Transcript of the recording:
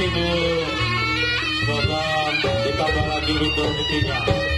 kasih Bu. Semoga ditambah lagi itu rezekinya.